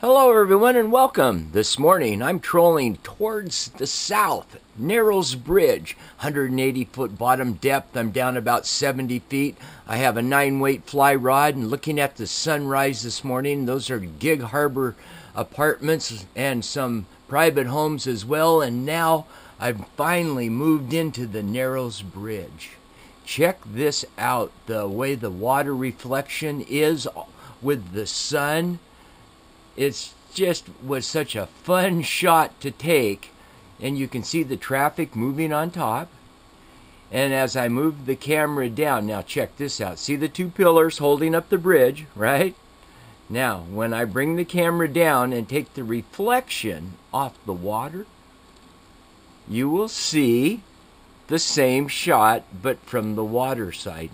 Hello, everyone, and welcome. This morning I'm trolling towards the south, Narrows Bridge, 180 foot bottom depth. I'm down about 70 feet. I have a nine weight fly rod and looking at the sunrise this morning. Those are Gig Harbor apartments and some private homes as well. And now I've finally moved into the Narrows Bridge. Check this out the way the water reflection is with the sun it's just was such a fun shot to take and you can see the traffic moving on top. And as I move the camera down now check this out. See the two pillars holding up the bridge right? Now when I bring the camera down and take the reflection off the water you will see the same shot but from the water side.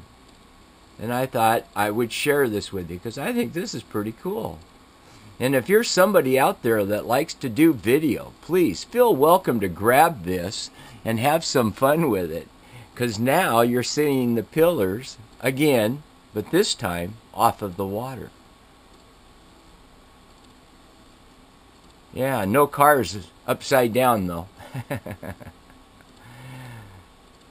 And I thought I would share this with you because I think this is pretty cool and if you're somebody out there that likes to do video, please feel welcome to grab this and have some fun with it. Because now you're seeing the pillars again, but this time off of the water. Yeah, no cars upside down though.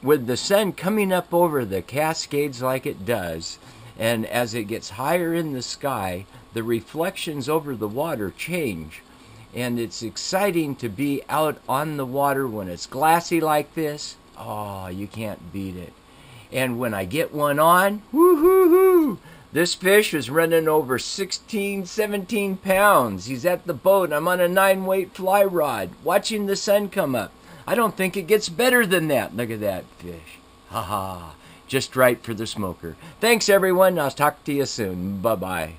With the sun coming up over the Cascades like it does, and as it gets higher in the sky, the reflections over the water change. And it's exciting to be out on the water when it's glassy like this. Oh, you can't beat it. And when I get one on, whoo hoo hoo! This fish is running over 16, 17 pounds. He's at the boat. I'm on a nine weight fly rod, watching the sun come up. I don't think it gets better than that. Look at that fish. Ha ha. Just right for the smoker. Thanks, everyone. I'll talk to you soon. Bye bye.